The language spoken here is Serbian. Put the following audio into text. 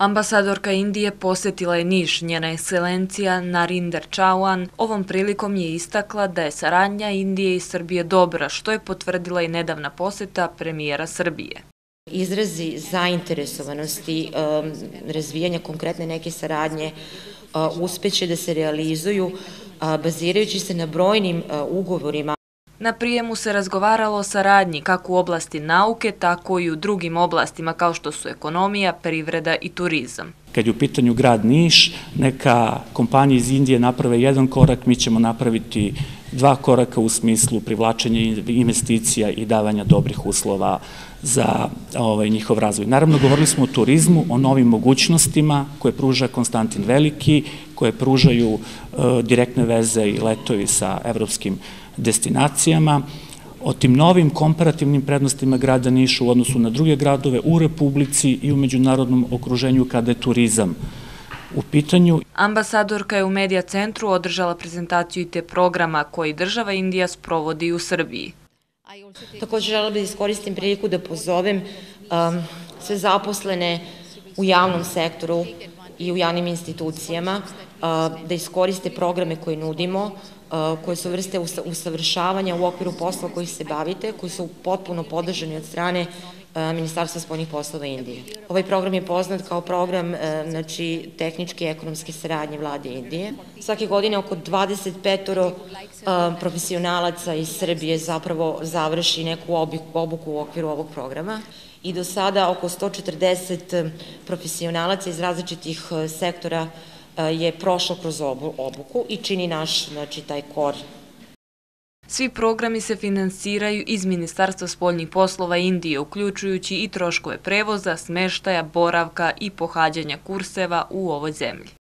Ambasadorka Indije posetila je Niš, njena ekscelencija Narinder Chauhan. Ovom prilikom je istakla da je saradnja Indije i Srbije dobra, što je potvrdila i nedavna poseta premijera Srbije. Izrazi zainteresovanosti um, razvijanja konkretne neke saradnje uh, uspeće da se realizuju uh, bazirajući se na brojnim uh, ugovorima Na prijemu se razgovaralo o saradnji kako u oblasti nauke, tako i u drugim oblastima kao što su ekonomija, privreda i turizam. Kad je u pitanju grad Niš, neka kompanija iz Indije naprave jedan korak, mi ćemo napraviti dva koraka u smislu privlačenja investicija i davanja dobrih uslova za ovaj, njihov razvoj. Naravno, govorili smo o turizmu, o novim mogućnostima koje pruža Konstantin Veliki, koje pružaju e, direktne veze i letovi sa evropskim destinacijama, o tim novim komparativnim prednostima grada Niša u odnosu na druge gradove u Republici i u međunarodnom okruženju kada je turizam u pitanju. Ambasadorka je u Medija centru održala prezentaciju i te programa koji država Indija sprovodi u Srbiji. Takođe želela bih da iskoristim priliku da pozovem um, sve zaposlene u javnom sektoru i u javnim institucijama uh, da iskoriste programe koje nudimo, koje su vrste usavršavanja u okviru posla koji se bavite, koji su potpuno podržani od strane Ministarstva spoljnih poslova Indije. Ovaj program je poznat kao program znači, tehničke i ekonomske saradnje vlade Indije. Svake godine oko 25 profesionalaca iz Srbije zapravo završi neku obuku u okviru ovog programa i do sada oko 140 profesionalaca iz različitih sektora je prošlo kroz obuku i čini naš, znači, taj kor Svi programi se finansiraju iz Ministarstva spoljnih poslova Indije, uključujući i troškove prevoza, smeštaja, boravka i pohađanja kurseva u ovoj zemlji.